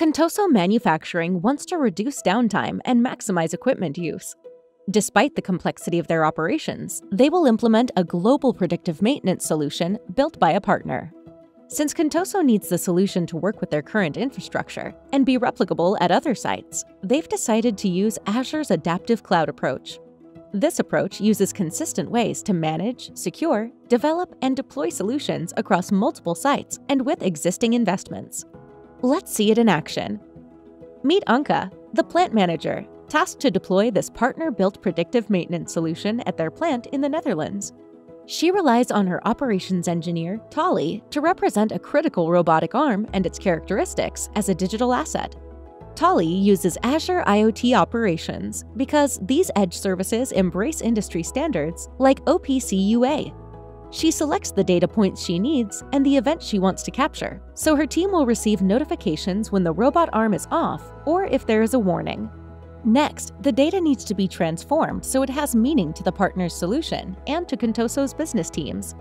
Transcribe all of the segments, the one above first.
Contoso Manufacturing wants to reduce downtime and maximize equipment use. Despite the complexity of their operations, they will implement a global predictive maintenance solution built by a partner. Since Contoso needs the solution to work with their current infrastructure and be replicable at other sites, they've decided to use Azure's adaptive cloud approach. This approach uses consistent ways to manage, secure, develop, and deploy solutions across multiple sites and with existing investments. Let's see it in action. Meet Anka, the plant manager, tasked to deploy this partner-built predictive maintenance solution at their plant in the Netherlands. She relies on her operations engineer, Tali, to represent a critical robotic arm and its characteristics as a digital asset. Tali uses Azure IoT operations because these edge services embrace industry standards like OPC UA. She selects the data points she needs and the event she wants to capture, so her team will receive notifications when the robot arm is off or if there is a warning. Next, the data needs to be transformed so it has meaning to the partner's solution and to Contoso's business teams.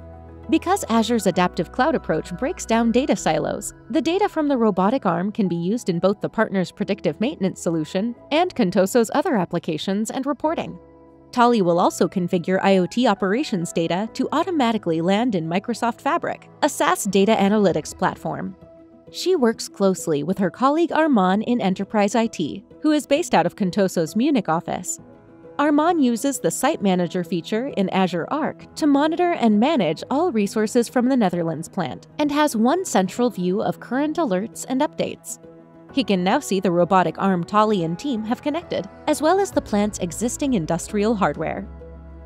Because Azure's adaptive cloud approach breaks down data silos, the data from the robotic arm can be used in both the partner's predictive maintenance solution and Contoso's other applications and reporting. Tali will also configure IoT operations data to automatically land in Microsoft Fabric, a SaaS data analytics platform. She works closely with her colleague Arman in Enterprise IT, who is based out of Contoso's Munich office. Arman uses the Site Manager feature in Azure Arc to monitor and manage all resources from the Netherlands plant and has one central view of current alerts and updates. He can now see the robotic arm Tali and team have connected, as well as the plant's existing industrial hardware.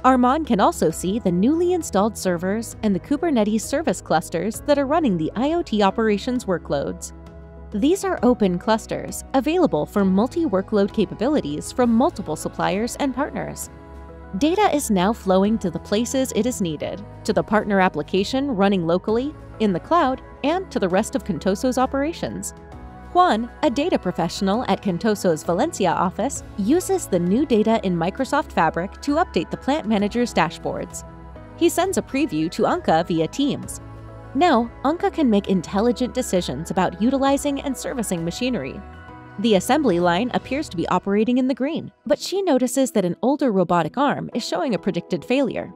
Arman can also see the newly installed servers and the Kubernetes service clusters that are running the IoT operations workloads. These are open clusters, available for multi-workload capabilities from multiple suppliers and partners. Data is now flowing to the places it is needed, to the partner application running locally, in the cloud, and to the rest of Contoso's operations. Juan, a data professional at Contoso's Valencia office, uses the new data in Microsoft Fabric to update the plant manager's dashboards. He sends a preview to Anka via Teams. Now, Anka can make intelligent decisions about utilizing and servicing machinery. The assembly line appears to be operating in the green, but she notices that an older robotic arm is showing a predicted failure.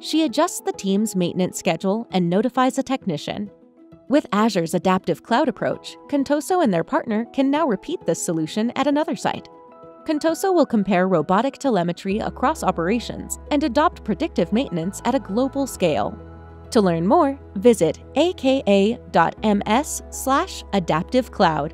She adjusts the team's maintenance schedule and notifies a technician, with Azure's adaptive cloud approach, Contoso and their partner can now repeat this solution at another site. Contoso will compare robotic telemetry across operations and adopt predictive maintenance at a global scale. To learn more, visit aka.ms/adaptivecloud.